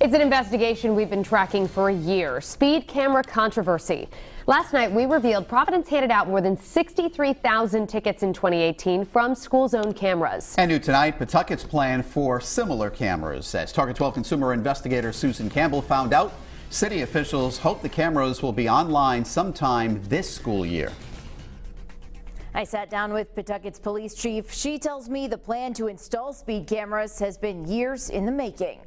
It's an investigation we've been tracking for a year. Speed camera controversy. Last night, we revealed Providence handed out more than 63,000 tickets in 2018 from school zone cameras. And new tonight, Pawtucket's plan for similar cameras. As Target 12 consumer investigator Susan Campbell found out, city officials hope the cameras will be online sometime this school year. I sat down with Pawtucket's police chief. She tells me the plan to install speed cameras has been years in the making.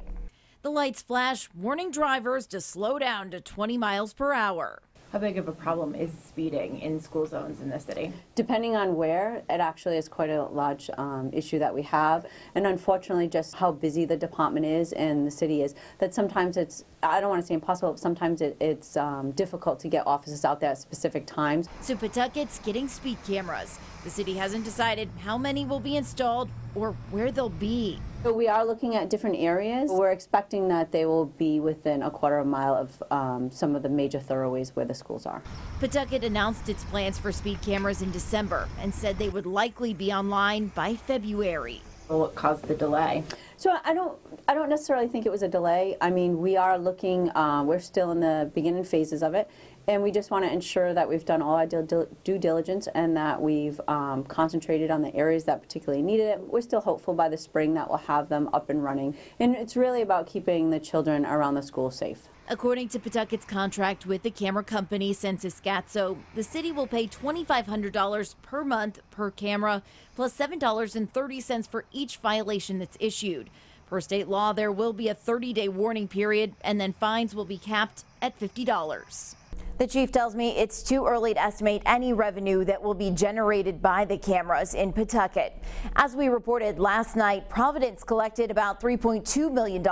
The lights flash, warning drivers to slow down to 20 miles per hour. How big of a problem is speeding in school zones in the city? Depending on where, it actually is quite a large um, issue that we have. And unfortunately, just how busy the department is and the city is, that sometimes it's, I don't want to say impossible, but sometimes it, it's um, difficult to get officers out there at specific times. So Pawtucket's getting speed cameras. The city hasn't decided how many will be installed or where they'll be. So we are looking at different areas. We're expecting that they will be within a quarter of a mile of um, some of the major thoroughways where the schools are. Pawtucket announced its plans for speed cameras in December and said they would likely be online by February. What caused the delay? So I don't, I don't necessarily think it was a delay. I mean, we are looking, uh, we're still in the beginning phases of it, and we just want to ensure that we've done all our due diligence and that we've um, concentrated on the areas that particularly needed it. We're still hopeful by the spring that we'll have them up and running, and it's really about keeping the children around the school safe. According to Pawtucket's contract with the camera company Sensys Gatso, the city will pay $2,500 per month per camera, plus $7.30 for each violation that's issued. Per state law, there will be a 30 day warning period, and then fines will be capped at $50. The chief tells me it's too early to estimate any revenue that will be generated by the cameras in Pawtucket. As we reported last night, Providence collected about $3.2 million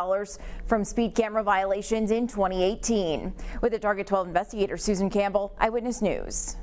from speed camera violations in 2018. With the Target 12 investigator Susan Campbell, Eyewitness News.